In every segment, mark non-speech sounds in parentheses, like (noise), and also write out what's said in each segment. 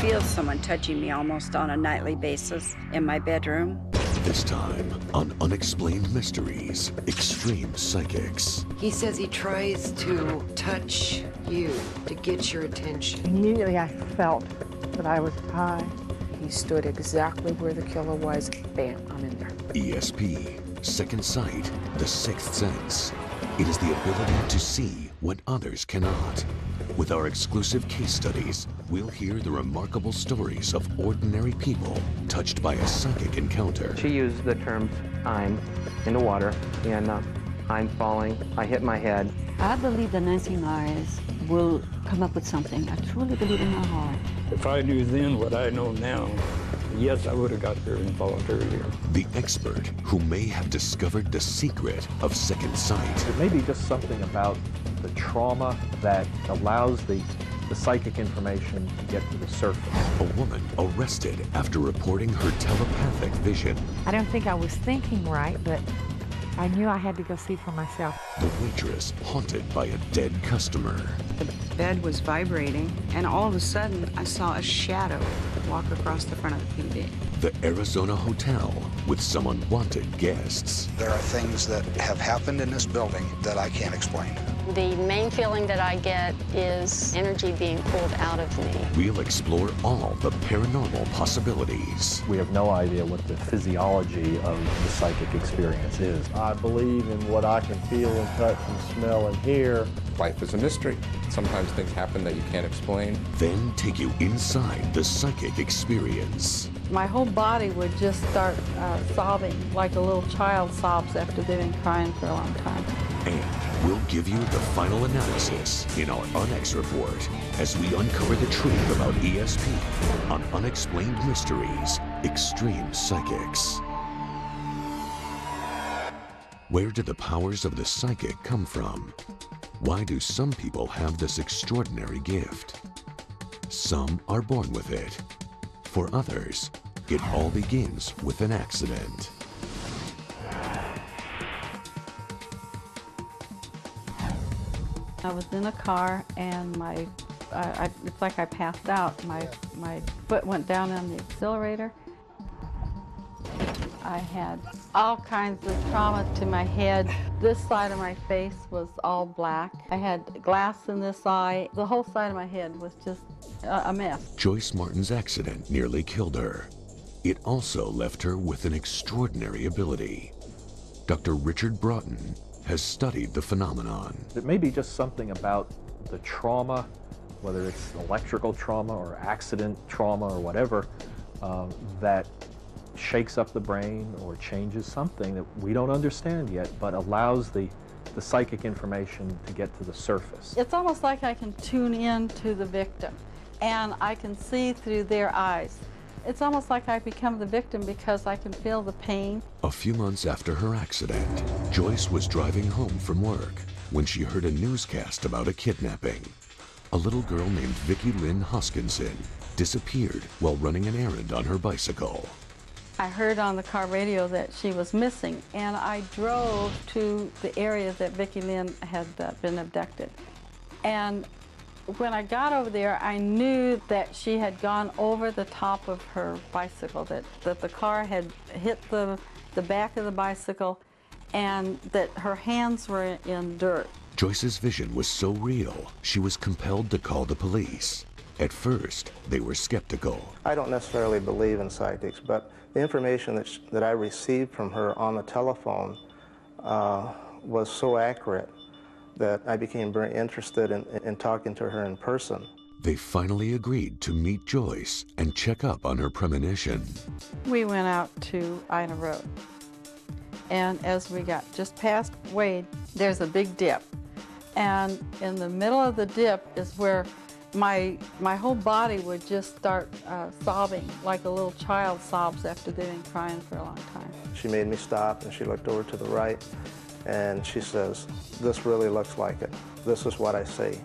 feel someone touching me almost on a nightly basis in my bedroom. This time on Unexplained Mysteries, Extreme Psychics. He says he tries to touch you to get your attention. Immediately I felt that I was high. He stood exactly where the killer was. Bam, I'm in there. ESP, Second Sight, The Sixth Sense. It is the ability to see what others cannot. With our exclusive case studies, we'll hear the remarkable stories of ordinary people touched by a psychic encounter. She used the terms I'm in the water and uh, I'm falling, I hit my head. I believe that Nancy Myers will come up with something. I truly believe in my heart. If I knew then what I know now, yes, I would have got her involved earlier. The expert who may have discovered the secret of second sight. It may be just something about the trauma that allows the, the psychic information to get to the surface. A woman arrested after reporting her telepathic vision. I don't think I was thinking right, but I knew I had to go see for myself. The waitress haunted by a dead customer. The bed was vibrating, and all of a sudden, I saw a shadow walk across the front of the TV. The Arizona Hotel with some unwanted guests. There are things that have happened in this building that I can't explain. The main feeling that I get is energy being pulled out of me. We'll explore all the paranormal possibilities. We have no idea what the physiology of the psychic experience is. I believe in what I can feel and touch and smell and hear. Life is a mystery. Sometimes things happen that you can't explain. Then take you inside the psychic experience. My whole body would just start uh, sobbing like a little child sobs after they've been crying for a long time. And we'll give you the final analysis in our UNX report as we uncover the truth about ESP on Unexplained Mysteries Extreme Psychics. Where do the powers of the psychic come from? Why do some people have this extraordinary gift? Some are born with it. For others, it all begins with an accident. I was in a car and my, I, I, it's like I passed out. My, my foot went down on the accelerator. I had all kinds of trauma to my head. This side of my face was all black. I had glass in this eye. The whole side of my head was just a mess. Joyce Martin's accident nearly killed her. It also left her with an extraordinary ability. Dr. Richard Broughton has studied the phenomenon. It may be just something about the trauma, whether it's electrical trauma or accident trauma or whatever, um, that shakes up the brain or changes something that we don't understand yet, but allows the, the psychic information to get to the surface. It's almost like I can tune in to the victim and I can see through their eyes. It's almost like I become the victim because I can feel the pain. A few months after her accident, Joyce was driving home from work when she heard a newscast about a kidnapping. A little girl named Vicki Lynn Hoskinson disappeared while running an errand on her bicycle. I heard on the car radio that she was missing, and I drove to the area that Vicki Lynn had uh, been abducted. And when I got over there, I knew that she had gone over the top of her bicycle, that, that the car had hit the, the back of the bicycle, and that her hands were in dirt. Joyce's vision was so real, she was compelled to call the police. At first, they were skeptical. I don't necessarily believe in psychics, but the information that, sh- that I received from her on the telephone uh, was so accurate that I became very interested in, in talking to her in person. They finally agreed to meet Joyce and check up on her premonition. We went out to Ina Road. And as we got just past Wade, there's a big dip. And in the middle of the dip is where my, my whole body would just start uh, sobbing like a little child sobs after they've been crying for a long time. She made me stop and she looked over to the right and she says, this really looks like it. This is what I see.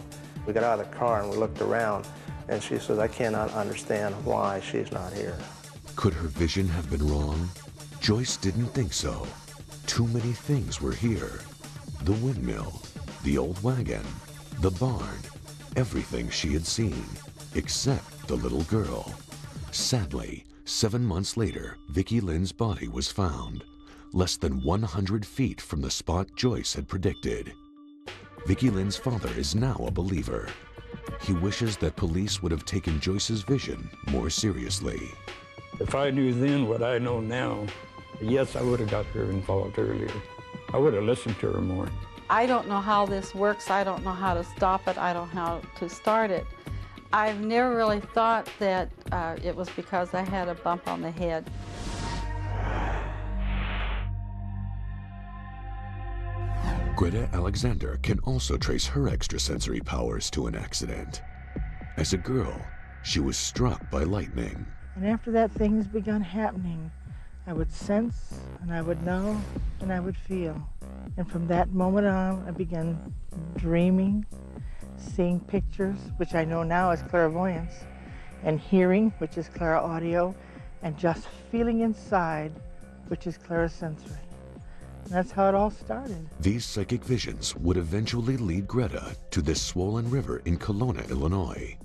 We got out of the car and we looked around and she says, I cannot understand why she's not here. Could her vision have been wrong? Joyce didn't think so. Too many things were here. The windmill, the old wagon, the barn, everything she had seen, except the little girl. Sadly, seven months later, Vicky Lynn's body was found, less than 100 feet from the spot Joyce had predicted. Vicky Lynn's father is now a believer. He wishes that police would have taken Joyce's vision more seriously. If I knew then what I know now, yes, I would have got her involved earlier. I would have listened to her more. I don't know how this works. I don't know how to stop it. I don't know how to start it. I've never really thought that uh, it was because I had a bump on the head. Greta Alexander can also trace her extrasensory powers to an accident. As a girl, she was struck by lightning. And after that, things began happening. I would sense, and I would know, and I would feel. And from that moment on, I began dreaming, seeing pictures, which I know now is clairvoyance, and hearing, which is clairaudio, and just feeling inside, which is clairsensory. And that's how it all started. These psychic visions would eventually lead Greta to this swollen river in Kelowna, Illinois.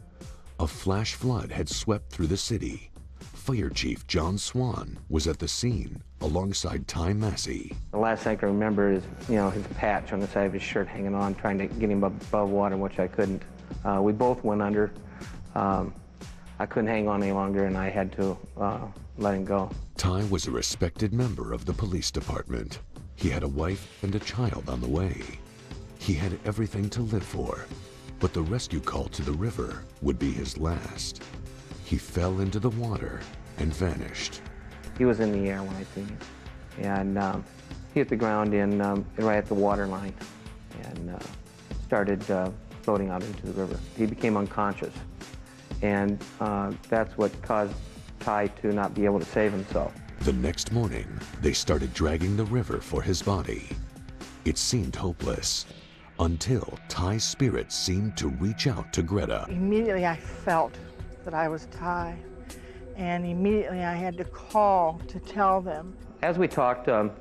A flash flood had swept through the city. Fire Chief John Swan was at the scene alongside Ty Massey. The last thing I can remember is, you know, his patch on the side of his shirt hanging on, trying to get him above water, which I couldn't. Uh, we both went under. Um, I couldn't hang on any longer, and I had to uh, let him go. Ty was a respected member of the police department. He had a wife and a child on the way. He had everything to live for, but the rescue call to the river would be his last. He fell into the water and vanished. He was in the air when I seen him, and um, he hit the ground in um, right at the water line, and uh, started uh, floating out into the river. He became unconscious, and uh, that's what caused Ty to not be able to save himself. The next morning, they started dragging the river for his body. It seemed hopeless until Ty's spirit seemed to reach out to Greta. Immediately I felt that I was Ty, and immediately I had to call to tell them. As we talked, um,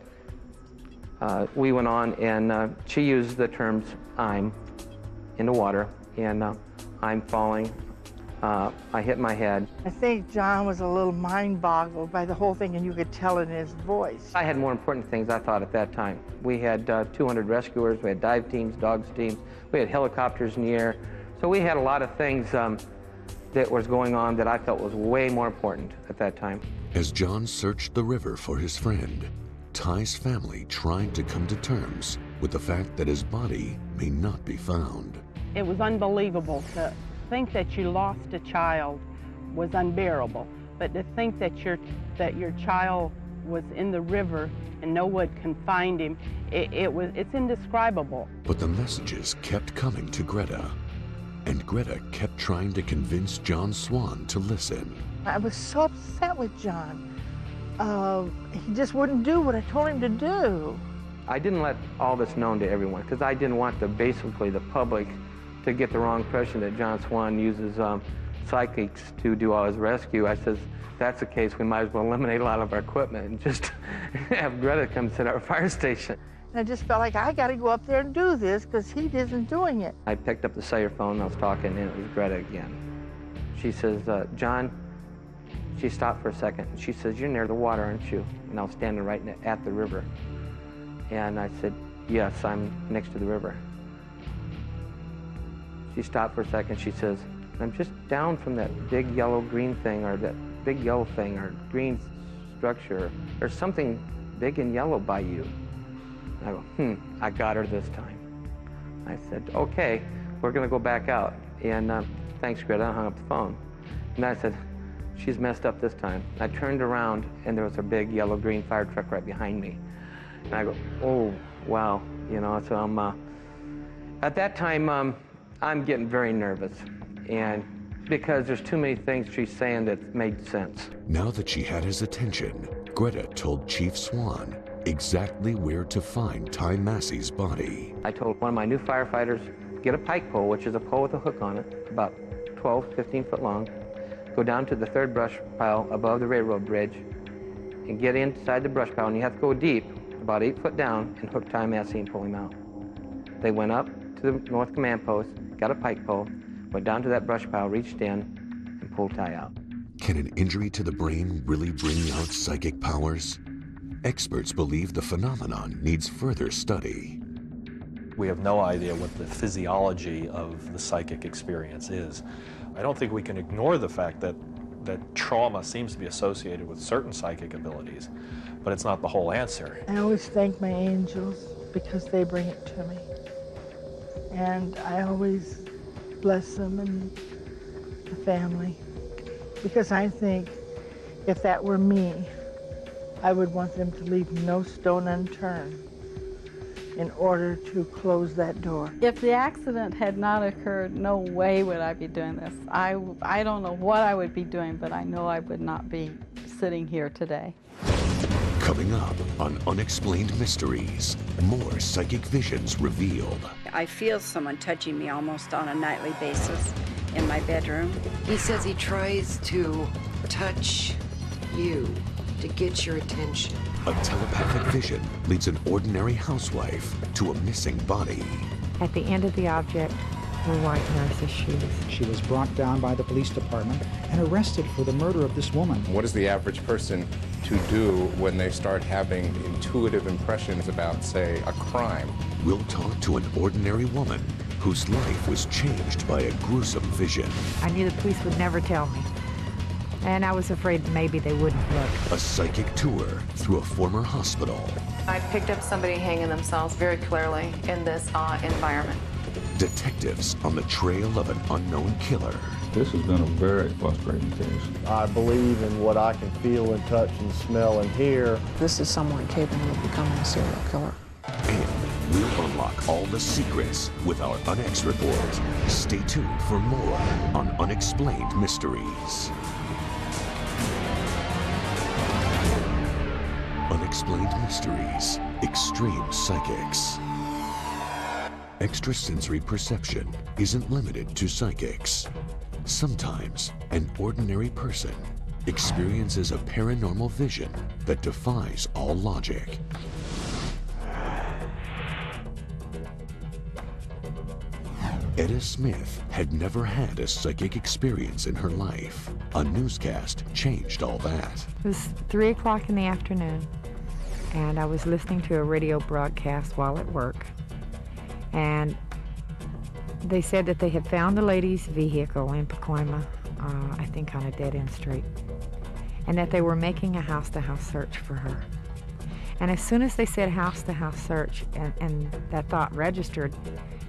uh, we went on and uh, she used the terms I'm in the water and uh, I'm falling. Uh, I hit my head. I think John was a little mind boggled by the whole thing, and you could tell in his voice. I had more important things I thought at that time. We had uh, 200 rescuers, we had dive teams, dogs teams, we had helicopters in the air. So we had a lot of things um, that was going on that I felt was way more important at that time. As John searched the river for his friend, Ty's family tried to come to terms with the fact that his body may not be found. It was unbelievable to think that you lost a child was unbearable, but to think that your that your child was in the river and no one can find him, it, it was it's indescribable. But the messages kept coming to Greta, and Greta kept trying to convince John Swan to listen. I was so upset with John. Uh, he just wouldn't do what I told him to do. I didn't let all this known to everyone because I didn't want the basically the public to get the wrong impression that John Swan uses um, psychics to do all his rescue. I says, that's the case, we might as well eliminate a lot of our equipment and just (laughs) have Greta come sit at our fire station. And I just felt like I got to go up there and do this because he isn't doing it. I picked up the cellular phone, I was talking, and it was Greta again. She says, uh, John, she stopped for a second. She says, you're near the water, aren't you? And I was standing right at the river. And I said, yes, I'm next to the river. She stopped for a second. She says, I'm just down from that big yellow green thing or that big yellow thing or green structure. There's something big and yellow by you. I go, hmm, I got her this time. I said, okay, we're going to go back out. And uh, thanks, Greta. I hung up the phone. And I said, she's messed up this time. I turned around and there was a big yellow green fire truck right behind me. And I go, oh, wow. You know, so I'm, uh, at that time, um, I'm getting very nervous. And because there's too many things she's saying that made sense. Now that she had his attention, Greta told Chief Swan exactly where to find Ty Massey's body. I told one of my new firefighters, get a pike pole, which is a pole with a hook on it, about 12, 15 foot long, go down to the third brush pile above the railroad bridge, and get inside the brush pile, and you have to go deep, about eight foot down, and hook Ty Massey and pull him out. They went up to the North Command Post, got a pike pole, went down to that brush pile, reached in, and pulled Ty out. Can an injury to the brain really bring out psychic powers? Experts believe the phenomenon needs further study. We have no idea what the physiology of the psychic experience is. I don't think we can ignore the fact that, that trauma seems to be associated with certain psychic abilities, but it's not the whole answer. I always thank my angels because they bring it to me. And I always bless them and the family because I think if that were me, I would want them to leave no stone unturned in order to close that door. If the accident had not occurred, no way would I be doing this. I, I don't know what I would be doing, but I know I would not be sitting here today. Coming up on Unexplained Mysteries, more psychic visions revealed. I feel someone touching me almost on a nightly basis in my bedroom. He says he tries to touch you to get your attention. A telepathic vision leads an ordinary housewife to a missing body. At the end of the object were white nurse's shoes. She was brought down by the police department and arrested for the murder of this woman. What is the average person to do when they start having intuitive impressions about, say, a crime? We'll talk to an ordinary woman whose life was changed by a gruesome vision. I knew the police would never tell me. And I was afraid maybe they wouldn't look. A psychic tour through a former hospital. I picked up somebody hanging themselves very clearly in this uh, environment. Detectives on the trail of an unknown killer. This has been a very frustrating case. I believe in what I can feel and touch and smell and hear. This is someone capable of becoming a serial killer. And we'll unlock all the secrets with our UNX report. Stay tuned for more on Unexplained Mysteries. Unexplained Mysteries, Extreme Psychics. Extrasensory perception isn't limited to psychics. Sometimes, an ordinary person experiences a paranormal vision that defies all logic. Etta Smith had never had a psychic experience in her life. A newscast changed all that. It was 3 o'clock in the afternoon, and I was listening to a radio broadcast while at work. And they said that they had found the lady's vehicle in Pacoima, uh, I think on a dead end street, and that they were making a house to house search for her. And as soon as they said house to house search and, and that thought registered,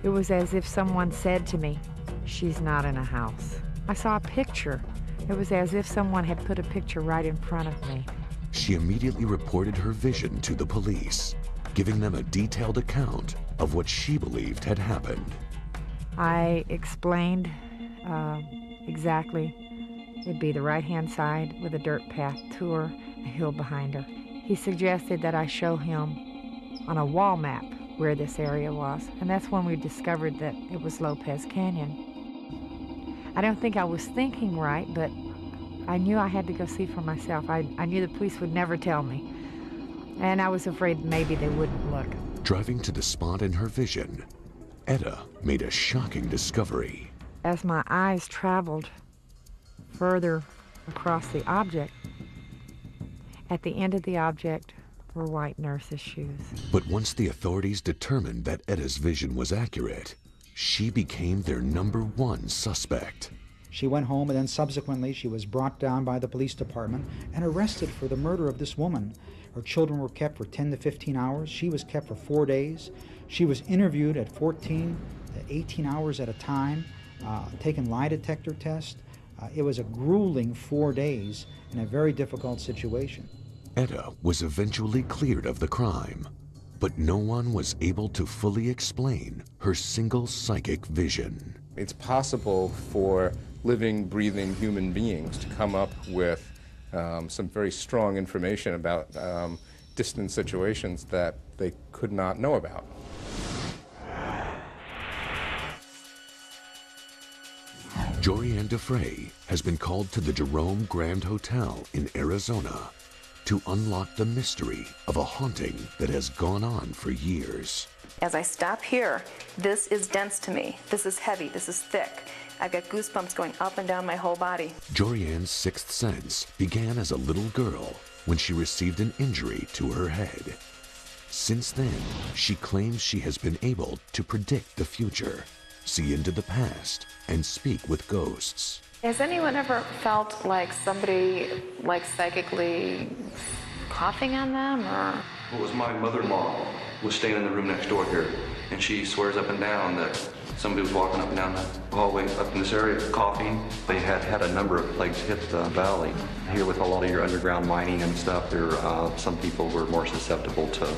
it was as if someone said to me, She's not in a house. I saw a picture. It was as if someone had put a picture right in front of me. She immediately reported her vision to the police, giving them a detailed account of what she believed had happened. I explained uh, exactly. It'd be the right hand side with a dirt path to her, a hill behind her. He suggested that I show him on a wall map where this area was, and that's when we discovered that it was Lopez Canyon. I don't think I was thinking right, but I knew I had to go see for myself. I, I knew the police would never tell me, and I was afraid maybe they wouldn't look. Driving to the spot in her vision, Etta made a shocking discovery. As my eyes traveled further across the object, at the end of the object were white nurse's shoes. But once the authorities determined that Etta's vision was accurate, she became their number one suspect. She went home and then subsequently she was brought down by the police department and arrested for the murder of this woman. Her children were kept for 10 to 15 hours. She was kept for four days. She was interviewed at 14 to 18 hours at a time, uh, taken lie detector tests. Uh, it was a grueling four days in a very difficult situation. Etta was eventually cleared of the crime, but no one was able to fully explain her single psychic vision. It's possible for living, breathing human beings to come up with um, some very strong information about um, distant situations that they could not know about. Jorianne DeFrey has been called to the Jerome Grand Hotel in Arizona to unlock the mystery of a haunting that has gone on for years. As I stop here, this is dense to me. This is heavy. This is thick. I've got goosebumps going up and down my whole body. Jorianne's sixth sense began as a little girl when she received an injury to her head. Since then, she claims she has been able to predict the future, see into the past, and speak with ghosts. Has anyone ever felt like somebody, like psychically coughing on them or? It was my mother-in-law was staying in the room next door here, and she swears up and down that somebody was walking up and down the hallway up in this area coughing. They had had a number of plagues hit the valley. Here with a lot of your underground mining and stuff, there uh, some people were more susceptible to,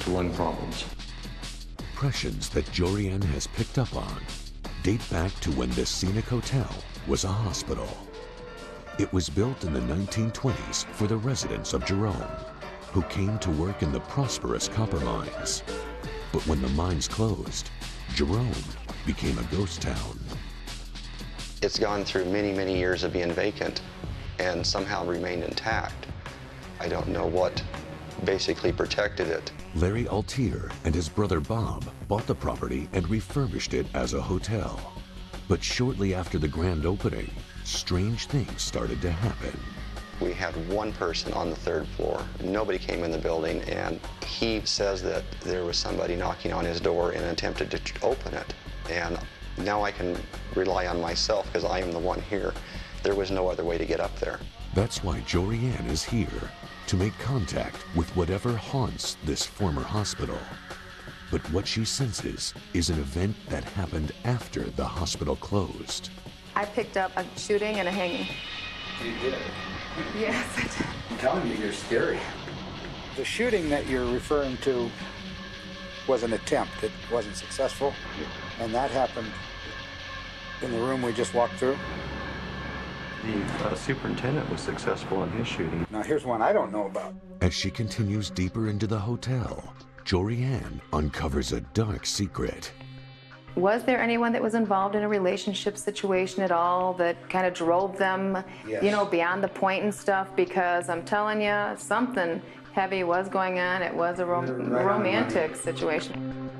to lung problems. Impressions that Jorianne has picked up on date back to when this scenic hotel was a hospital. It was built in the 1920s for the residents of Jerome, who came to work in the prosperous copper mines. But when the mines closed, Jerome became a ghost town. It's gone through many, many years of being vacant and somehow remained intact. I don't know what basically protected it. Larry Altier and his brother Bob bought the property and refurbished it as a hotel. But shortly after the grand opening, strange things started to happen. We had one person on the third floor. Nobody came in the building, and he says that there was somebody knocking on his door and attempted to open it. And now I can rely on myself because I am the one here. There was no other way to get up there. That's why Jorianne is here, to make contact with whatever haunts this former hospital. But what she senses is an event that happened after the hospital closed. I picked up a shooting and a hanging. You did? Yes, I did. I'm telling you, you're scary. The shooting that you're referring to was an attempt. It wasn't successful. And that happened in the room we just walked through. The uh, superintendent was successful in his shooting. Now, here's one I don't know about. As she continues deeper into the hotel, Jorianne uncovers a dark secret. Was there anyone that was involved in a relationship situation at all that kind of drove them, Yes. you know, beyond the point and stuff? Because I'm telling you, something heavy was going on. It was a rom- right romantic situation.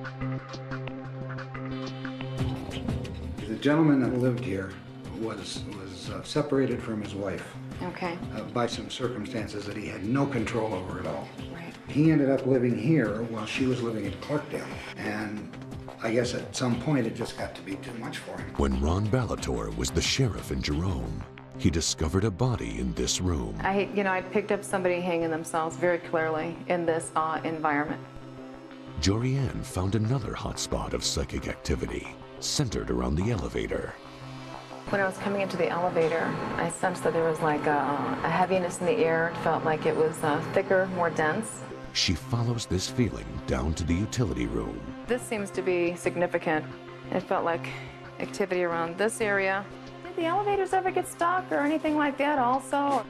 The gentleman that lived here was, was uh, separated from his wife Okay. uh, by some circumstances that he had no control over at all. Right. He ended up living here while she was living in Clarkdale. And I guess at some point it just got to be too much for him. When Ron Balator was the sheriff in Jerome, he discovered a body in this room. I, you know, I picked up somebody hanging themselves very clearly in this uh, environment. Jorianne found another hotspot of psychic activity centered around the elevator. When I was coming into the elevator, I sensed that there was like a, a heaviness in the air. It felt like it was uh, thicker, more dense. She follows this feeling down to the utility room. This seems to be significant. It felt like activity around this area. Did the elevators ever get stuck or anything like that also?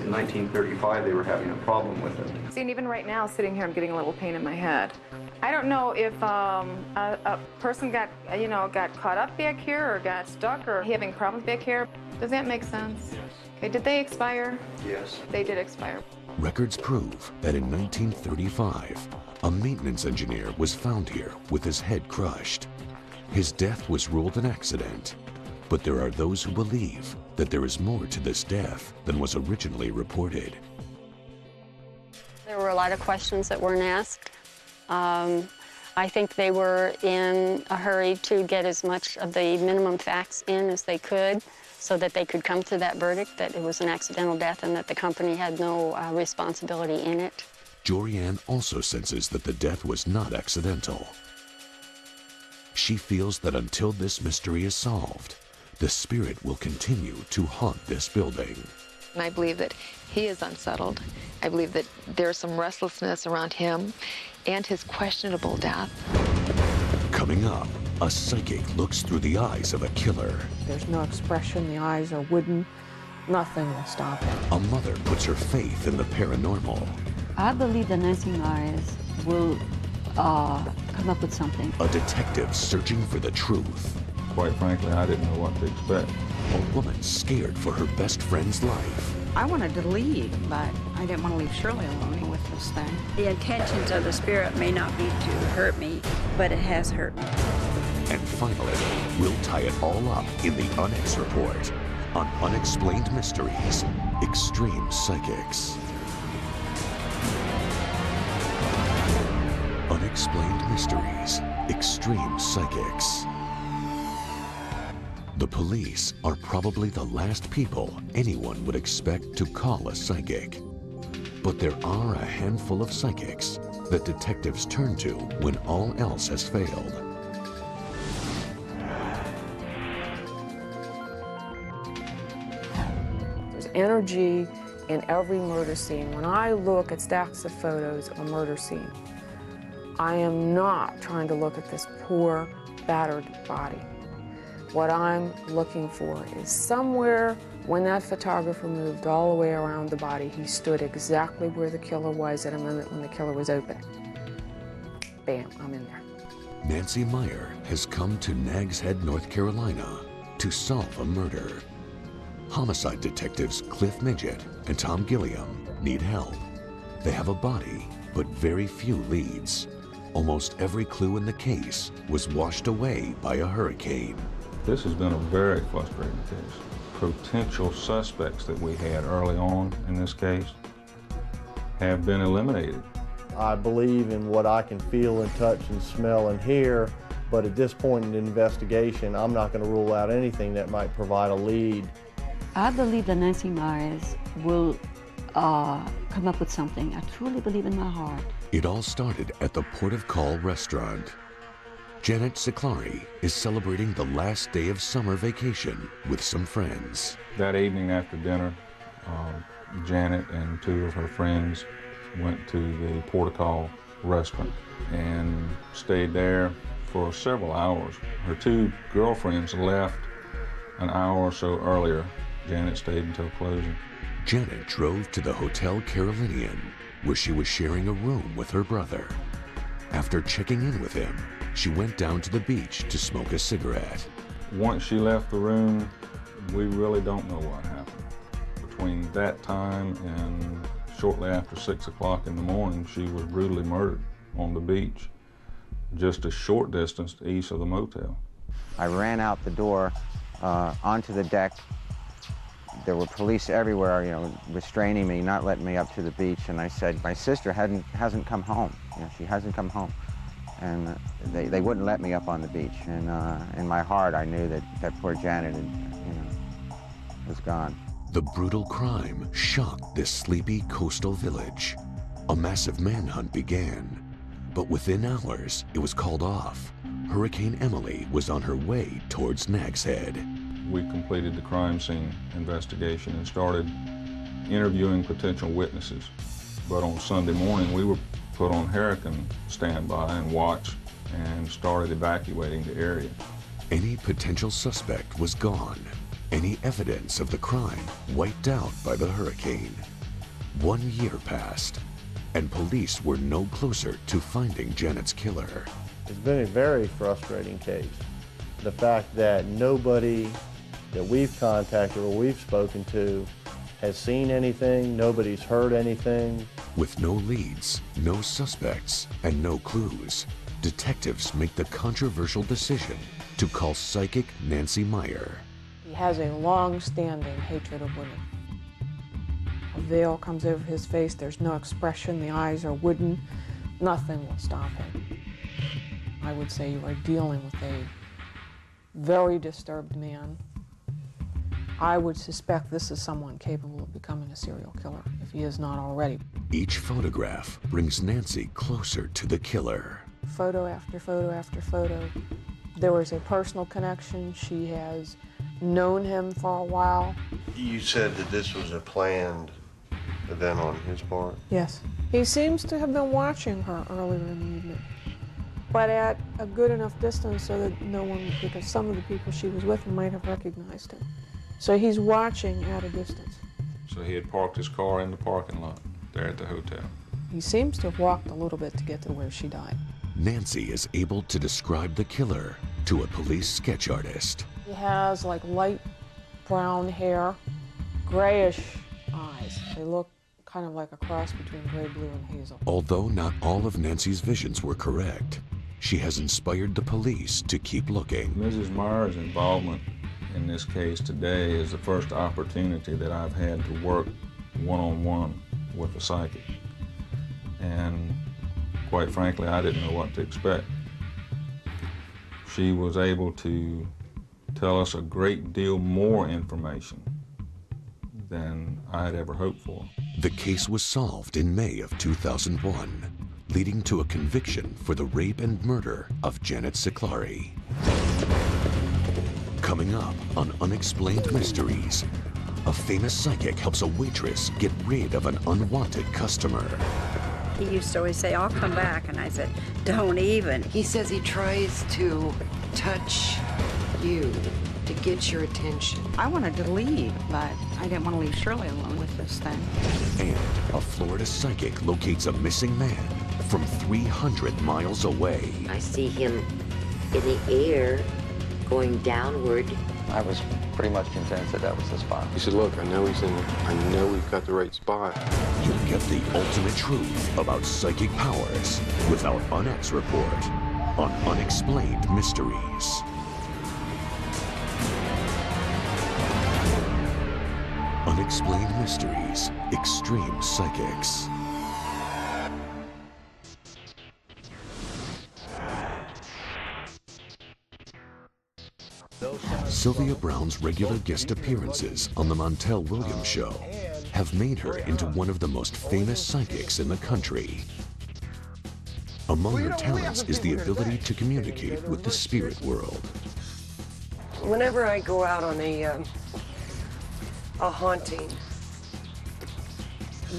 In 1935, they were having a problem with it. See, and even right now, sitting here, I'm getting a little pain in my head. I don't know if um, a, a person got, you know, got caught up back here or got stuck or having problems back here. Does that make sense? Yes. Okay, did they expire? Yes. They did expire. Records prove that in 1935, a maintenance engineer was found here with his head crushed. His death was ruled an accident, but there are those who believe that there is more to this death than was originally reported. There were a lot of questions that weren't asked. Um, I think they were in a hurry to get as much of the minimum facts in as they could so that they could come to that verdict that it was an accidental death and that the company had no uh, responsibility in it. Jorianne also senses that the death was not accidental. She feels that until this mystery is solved, the spirit will continue to haunt this building. And I believe that he is unsettled. I believe that there's some restlessness around him and his questionable death. Coming up, a psychic looks through the eyes of a killer. There's no expression, the eyes are wooden. Nothing will stop it. A mother puts her faith in the paranormal. I believe the Nancy Myers will uh, come up with something. A detective searching for the truth. Quite frankly, I didn't know what to expect. A woman scared for her best friend's life. I wanted to leave, but I didn't want to leave Shirley alone with this thing. The intentions of the spirit may not be to hurt me, but it has hurt me. And finally, we'll tie it all up in the UNX report on Unexplained Mysteries Extreme Psychics. Unexplained Mysteries Extreme Psychics. The police are probably the last people anyone would expect to call a psychic. But there are a handful of psychics that detectives turn to when all else has failed. There's energy in every murder scene. When I look at stacks of photos of a murder scene, I am not trying to look at this poor, battered body. What I'm looking for is somewhere when that photographer moved all the way around the body, he stood exactly where the killer was at a moment when the killer was open. Bam, I'm in there. Nancy Meyer has come to Nags Head, North Carolina to solve a murder. Homicide detectives Cliff Midgett and Tom Gilliam need help. They have a body, but very few leads. Almost every clue in the case was washed away by a hurricane. This has been a very frustrating case. Potential suspects that we had early on in this case have been eliminated. I believe in what I can feel and touch and smell and hear, but at this point in the investigation, I'm not going to rule out anything that might provide a lead. I believe that Nancy Myers will uh, come up with something. I truly believe in my heart. It all started at the Port of Call restaurant. Janet Ciclari is celebrating the last day of summer vacation with some friends. That evening after dinner, uh, Janet and two of her friends went to the Port of Call restaurant and stayed there for several hours. Her two girlfriends left an hour or so earlier. Janet stayed until closing. Janet drove to the Hotel Carolinian, where she was sharing a room with her brother. After checking in with him, she went down to the beach to smoke a cigarette. Once she left the room, we really don't know what happened. Between that time and shortly after 6 o'clock in the morning, she was brutally murdered on the beach, just a short distance east of the motel. I ran out the door uh, onto the deck. There were police everywhere, you know, restraining me, not letting me up to the beach. And I said, my sister hadn't, hasn't come home. You know, she hasn't come home. And uh, they, they wouldn't let me up on the beach. And uh, in my heart, I knew that, that poor Janet had, you know, was gone. The brutal crime shocked this sleepy coastal village. A massive manhunt began, but within hours, it was called off. Hurricane Emily was on her way towards Nag's Head. We completed the crime scene investigation and started interviewing potential witnesses. But on Sunday morning, we were put on hurricane standby and watch and started evacuating the area. Any potential suspect was gone. Any evidence of the crime wiped out by the hurricane. One year passed, and police were no closer to finding Janet's killer. It's been a very frustrating case. The fact that nobody that we've contacted or we've spoken to has seen anything, nobody's heard anything. With no leads, no suspects, and no clues, detectives make the controversial decision to call psychic Nancy Meyer. He has a long-standing hatred of women. A veil comes over his face. There's no expression. The eyes are wooden. Nothing will stop him. I would say you are dealing with a very disturbed man. I would suspect this is someone capable of becoming a serial killer, if he is not already. Each photograph brings Nancy closer to the killer. Photo after photo after photo. There was a personal connection. She has known him for a while. You said that this was a planned event on his part? Yes. He seems to have been watching her earlier in the evening, but at a good enough distance so that no one, because some of the people she was with might have recognized him. So he's watching at a distance. So he had parked his car in the parking lot there at the hotel. He seems to have walked a little bit to get to where she died. Nancy is able to describe the killer to a police sketch artist. He has like light brown hair, grayish eyes. They look kind of like a cross between gray, blue, and hazel. Although not all of Nancy's visions were correct, she has inspired the police to keep looking. Mrs. Myers' involvement in this case today is the first opportunity that I've had to work one-on-one with a psychic. And quite frankly, I didn't know what to expect. She was able to tell us a great deal more information than I had ever hoped for. The case was solved in May of 2001, leading to a conviction for the rape and murder of Janet Ciclari. Coming up on Unexplained Mysteries, a famous psychic helps a waitress get rid of an unwanted customer. He used to always say, I'll come back. And I said, don't even. He says he tries to touch you to get your attention. I wanted to leave, but I didn't want to leave Shirley alone with this thing. And a Florida psychic locates a missing man from 300 miles away. I see him in the air going downward. I was pretty much convinced that that was the spot. He said, look, I know he's in it. I know we've got the right spot. You'll get the ultimate truth about psychic powers with our UNX report on Unexplained Mysteries. Unexplained Mysteries, Extreme Psychics. Sylvia Browne's regular guest appearances on The Montel Williams Show have made her into one of the most famous psychics in the country. Among her talents is the ability to communicate with the spirit world. Whenever I go out on a, um, a haunting,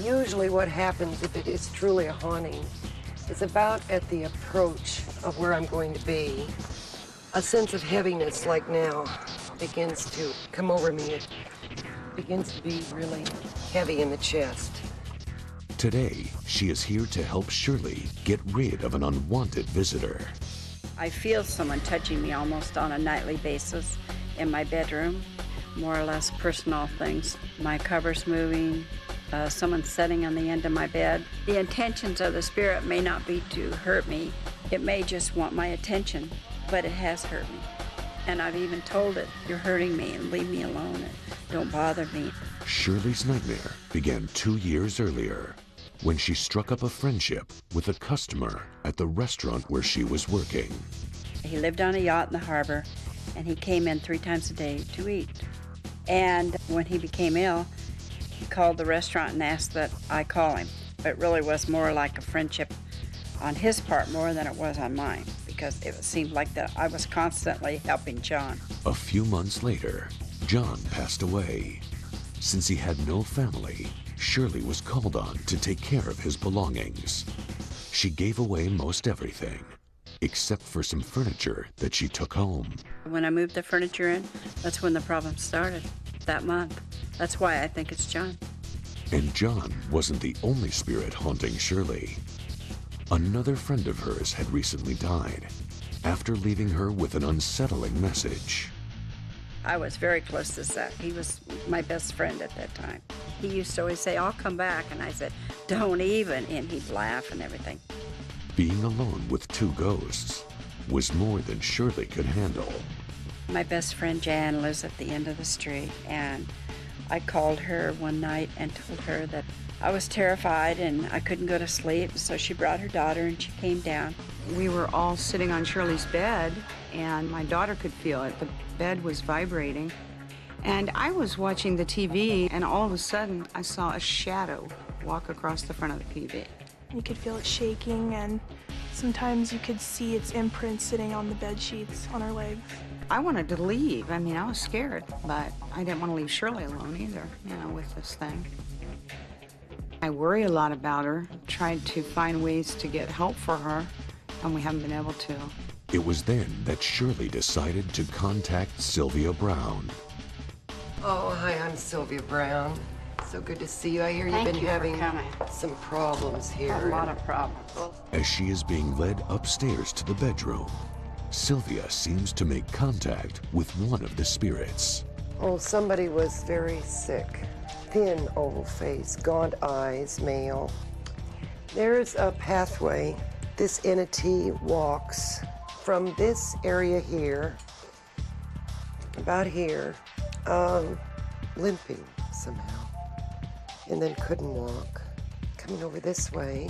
usually what happens if it is truly a haunting is about at the approach of where I'm going to be. A sense of heaviness like now begins to come over me. It begins to be really heavy in the chest. Today, she is here to help Shirley get rid of an unwanted visitor. I feel someone touching me almost on a nightly basis in my bedroom, more or less personal things. My covers moving, uh, someone sitting on the end of my bed. The intentions of the spirit may not be to hurt me, it may just want my attention, but it has hurt me. And I've even told it, you're hurting me and leave me alone and don't bother me. Shirley's nightmare began two years earlier when she struck up a friendship with a customer at the restaurant where she was working. He lived on a yacht in the harbor and he came in three times a day to eat. And when he became ill, he called the restaurant and asked that I call him. It really was more like a friendship on his part more than it was on mine because it seemed like that I was constantly helping John. A few months later, John passed away. Since he had no family, Shirley was called on to take care of his belongings. She gave away most everything, except for some furniture that she took home. When I moved the furniture in, that's when the problem started, that month. That's why I think it's John. And John wasn't the only spirit haunting Shirley. Another friend of hers had recently died after leaving her with an unsettling message. I was very close to Seth. He was my best friend at that time. He used to always say, I'll come back. And I said, don't even. And he'd laugh and everything. Being alone with two ghosts was more than Shirley could handle. My best friend Jan lives at the end of the street. And I called her one night and told her that I was terrified and I couldn't go to sleep. So she brought her daughter and she came down. We were all sitting on Shirley's bed, and my daughter could feel it. The bed was vibrating. And I was watching the TV, and all of a sudden, I saw a shadow walk across the front of the TV. You could feel it shaking, and sometimes you could see its imprint sitting on the bed sheets on her legs. I wanted to leave. I mean, I was scared, but I didn't want to leave Shirley alone either, you know, with this thing. I worry a lot about her, tried to find ways to get help for her, and we haven't been able to. It was then that Shirley decided to contact Sylvia Browne. Oh, hi, I'm Sylvia Browne. So good to see you. I hear you've Thank been you having some problems here. A lot of problems. As she is being led upstairs to the bedroom, Sylvia seems to make contact with one of the spirits. Oh, somebody was very sick. Thin oval face, gaunt eyes, male. There's a pathway this entity walks from this area here, about here, um, limping somehow, and then couldn't walk, coming over this way.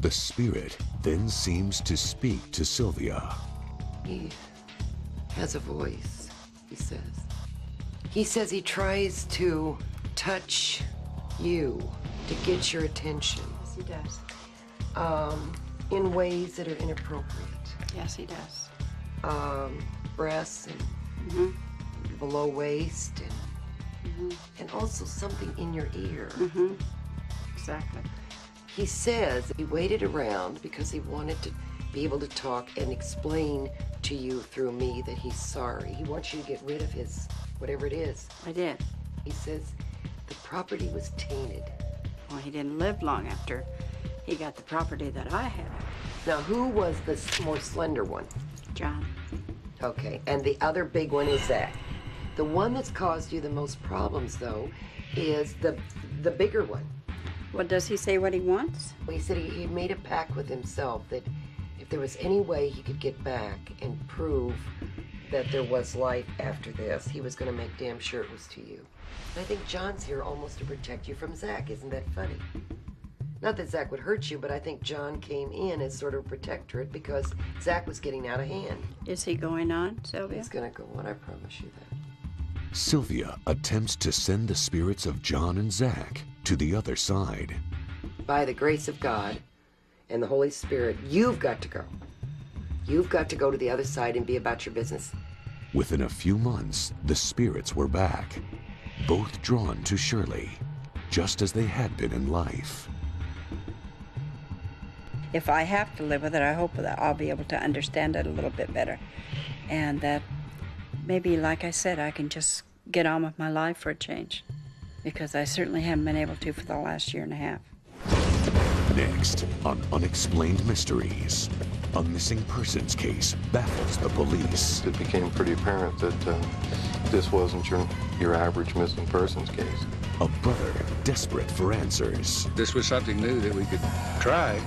The spirit then seems to speak to Sylvia. He has a voice, he says. He says he tries to touch you to get your attention Yes, he does. um, in ways that are inappropriate. Yes, he does. Um, breasts and Mm-hmm. below waist and, and also something in your ear. Mm-hmm. Exactly. He says he waited around because he wanted to be able to talk and explain to you through me that he's sorry. He wants you to get rid of his whatever it is. I did. He says the property was tainted. Well, he didn't live long after he got the property that I had. Now, who was the more slender one? John. Okay, and the other big one is Zach. The one that's caused you the most problems, though, is the the bigger one. What does he say what he wants? Well, he said he, he made a pact with himself that if there was any way he could get back and prove that there was life after this, he was going to make damn sure it was to you. And I think John's here almost to protect you from Zach. Isn't that funny? Not that Zach would hurt you, but I think John came in as sort of a protectorate because Zach was getting out of hand. Is he going on, Sylvia? He's going to go on, I promise you that. Sylvia attempts to send the spirits of John and Zach to the other side. By the grace of God and the Holy Spirit, you've got to go. You've got to go to the other side and be about your business. Within a few months, the spirits were back, both drawn to Shirley, just as they had been in life. If I have to live with it, I hope that I'll be able to understand it a little bit better. And that maybe, like I said, I can just get on with my life for a change. Because I certainly haven't been able to for the last year and a half. Next, on Unexplained Mysteries, a missing persons case baffles the police. It became pretty apparent that uh, this wasn't your, your average missing persons case. A brother desperate for answers. This was something new that we could try.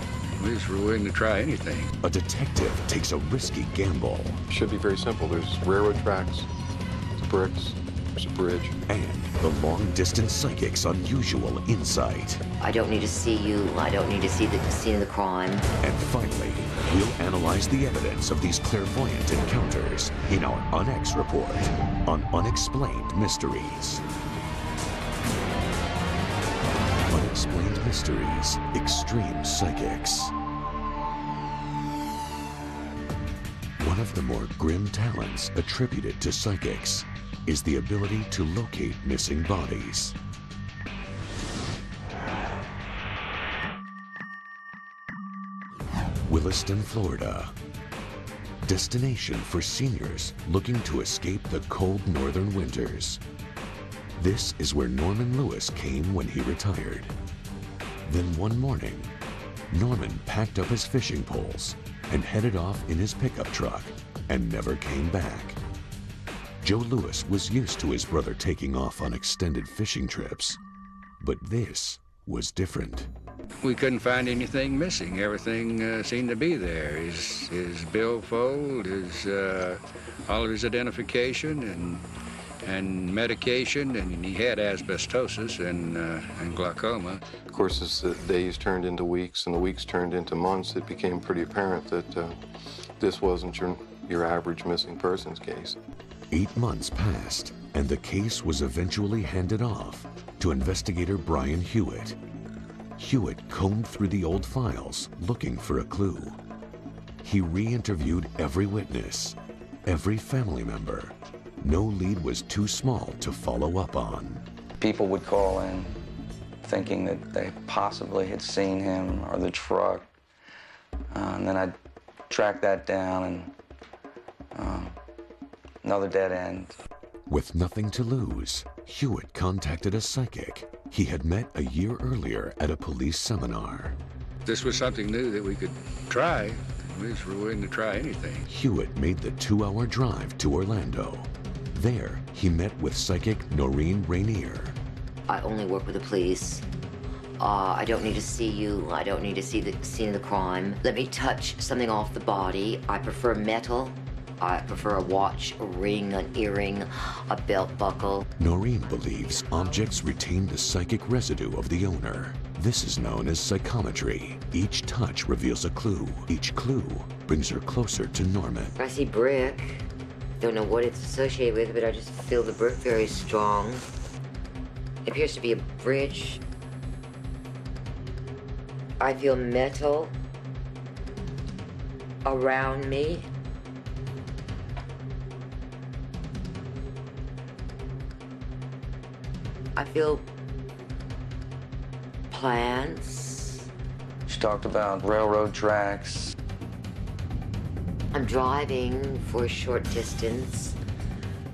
We just were willing to try anything. A detective takes a risky gamble. Should be very simple. There's railroad tracks, bricks, there's a bridge. And the long distance psychic's unusual insight. I don't need to see you. I don't need to see the scene of the crime. And finally, we'll analyze the evidence of these clairvoyant encounters in our UnEx report on Unexplained Mysteries. Unexplained Mysteries Extreme Psychics. One of the more grim talents attributed to psychics is the ability to locate missing bodies. Williston, Florida. Destination for seniors looking to escape the cold northern winters. This is where Norman Lewis came when he retired. Then one morning, Norman packed up his fishing poles and headed off in his pickup truck and never came back. Joe Lewis was used to his brother taking off on extended fishing trips, but this was different. We couldn't find anything missing. Everything uh, seemed to be there. His, his billfold, his, uh, all of his identification and, and medication, and he had asbestosis and, uh, and glaucoma. Of course, as the days turned into weeks and the weeks turned into months, it became pretty apparent that uh, this wasn't your, your average missing persons case. Eight months passed, and the case was eventually handed off to investigator Brian Hewitt. Hewitt combed through the old files looking for a clue. He re interviewed every witness, every family member. No lead was too small to follow up on. People would call in thinking that they possibly had seen him or the truck. Uh, and then I'd track that down and um, another dead end. With nothing to lose, Hewitt contacted a psychic he had met a year earlier at a police seminar. This was something new that we could try. We were willing to try anything. Hewitt made the two hour drive to Orlando. There, he met with psychic Noreen Renier. I only work with the police. Uh, I don't need to see you. I don't need to see the scene of the crime. Let me touch something off the body. I prefer metal. I prefer a watch, a ring, an earring, a belt buckle. Noreen believes objects retain the psychic residue of the owner. This is known as psychometry. Each touch reveals a clue. Each clue brings her closer to Norman. I see brick. Don't know what it's associated with, but I just feel the brick very strong. It appears to be a bridge. I feel metal around me. I feel plants. She talked about railroad tracks. I'm driving for a short distance,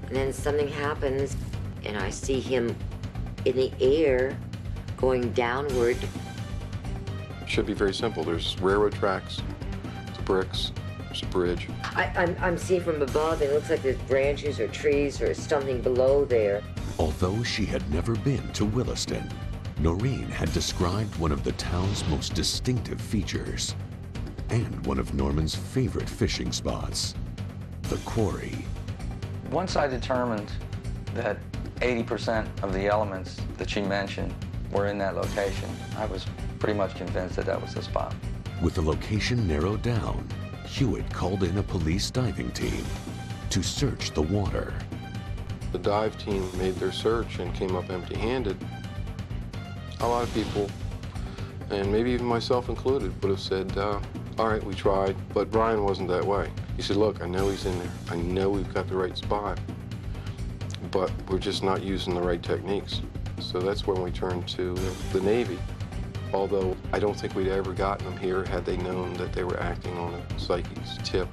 and then something happens, and I see him in the air going downward. Should be very simple. There's railroad tracks, the bricks, there's a bridge. I, I'm, I'm seeing from above, and it looks like there's branches or trees or something below there. Although she had never been to Williston, Noreen had described one of the town's most distinctive features and one of Norman's favorite fishing spots, the quarry. Once I determined that 80% of the elements that she mentioned were in that location, I was pretty much convinced that that was the spot. With the location narrowed down, Hewitt called in a police diving team to search the water. The dive team made their search and came up empty-handed. A lot of people, and maybe even myself included, would have said, uh, all right, we tried, but Brian wasn't that way. He said, look, I know he's in there. I know we've got the right spot, but we're just not using the right techniques. So that's when we turned to the Navy. Although I don't think we'd ever gotten them here had they known that they were acting on a psychic's tip.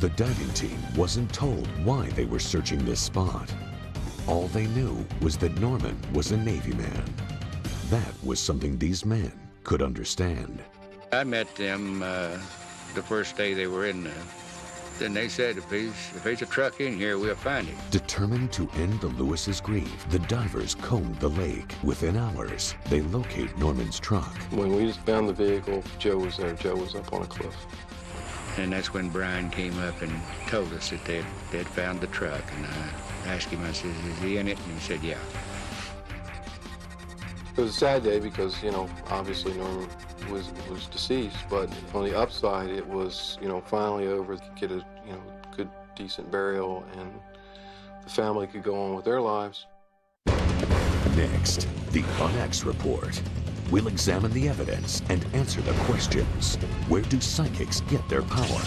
The diving team wasn't told why they were searching this spot. All they knew was that Norman was a Navy man. That was something these men could understand. I met them uh, the first day they were in there. Then they said, if he's, if there's a truck in here, we'll find him. Determined to end the Lewis's grief, the divers combed the lake. Within hours, they locate Norman's truck. When we just found the vehicle, Joe was there. Joe was up on a cliff. And that's when Brian came up and told us that they'd, they'd found the truck. And I asked him, I said, is he in it? And he said, yeah. It was a sad day because, you know, obviously Norman was was deceased, but on the upside, it was, you know, finally over, get a, you know, good, decent burial, and the family could go on with their lives. Next, the UnEx report. We'll examine the evidence and answer the questions. Where do psychics get their power?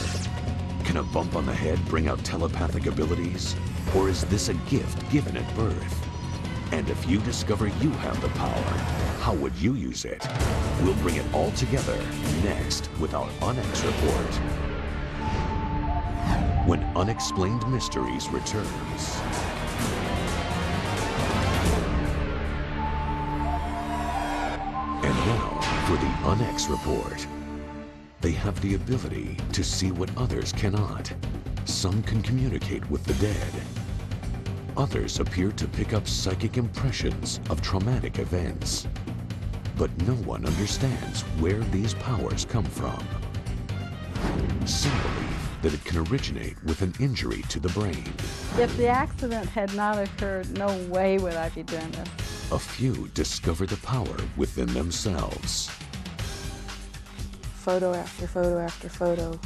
Can a bump on the head bring out telepathic abilities? Or is this a gift given at birth? And if you discover you have the power, how would you use it? We'll bring it all together next with our UnEx report. When Unexplained Mysteries returns. And now for the UnEx report. They have the ability to see what others cannot. Some can communicate with the dead. Others appear to pick up psychic impressions of traumatic events. But no one understands where these powers come from. Some believe that it can originate with an injury to the brain. If the accident had not occurred, no way would I be doing this. A few discover the power within themselves. Photo after photo after photo.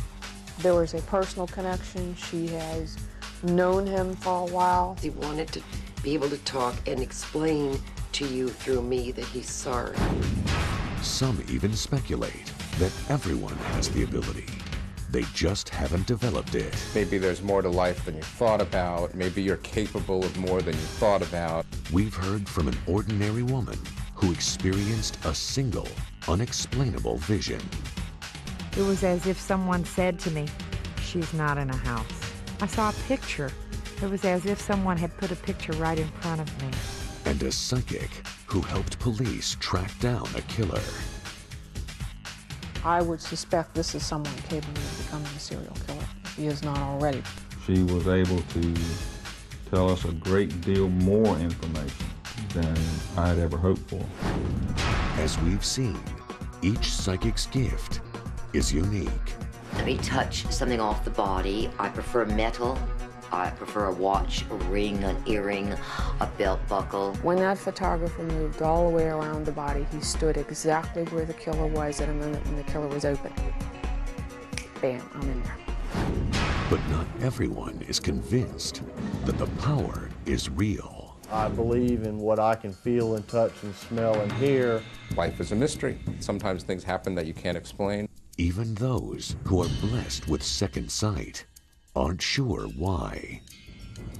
There was a personal connection. She has known him for a while. He wanted to be able to talk and explain to you through me that he's sorry. Some even speculate that everyone has the ability. They just haven't developed it. Maybe there's more to life than you thought about. Maybe you're capable of more than you thought about. We've heard from an ordinary woman who experienced a single, unexplainable vision. It was as if someone said to me, She's not in a house. I saw a picture. It was as if someone had put a picture right in front of me. And a psychic who helped police track down a killer. I would suspect this is someone capable of becoming a serial killer, if he is not already. She was able to tell us a great deal more information than I had ever hoped for. As we've seen, each psychic's gift is unique. Let me touch something off the body. I prefer metal. I prefer a watch, a ring, an earring, a belt buckle. When that photographer moved all the way around the body, he stood exactly where the killer was at a moment when the killer was open. Bam, I'm in there. But not everyone is convinced that the power is real. I believe in what I can feel and touch and smell and hear. Life is a mystery. Sometimes things happen that you can't explain. Even those who are blessed with second sight aren't sure why.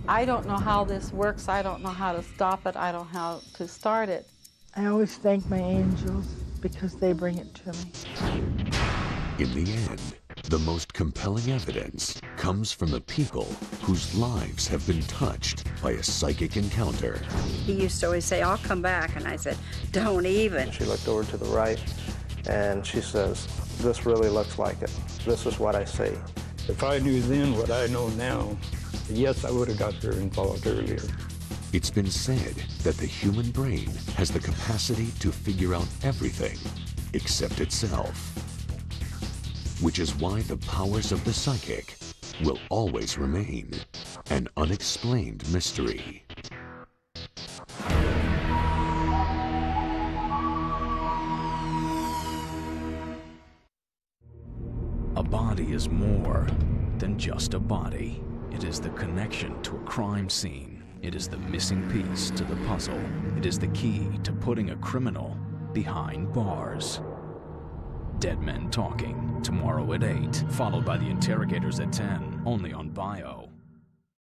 I don't know how this works. I don't know how to stop it. I don't know how to start it. I always thank my angels because they bring it to me. In the end, the most compelling evidence comes from the people whose lives have been touched by a psychic encounter. He used to always say, I'll come back. And I said, don't even. She looked over to the right and she says, this really looks like it. This is what I see. If I knew then what I know now, yes, I would have got her involved earlier. It's been said that the human brain has the capacity to figure out everything except itself. Which is why the powers of the psychic will always remain an unexplained mystery. Is more than just a body. It is the connection to a crime scene. It is the missing piece to the puzzle. It is the key to putting a criminal behind bars. Dead Men Talking, tomorrow at 8, followed by The Interrogators at 10, only on Bio.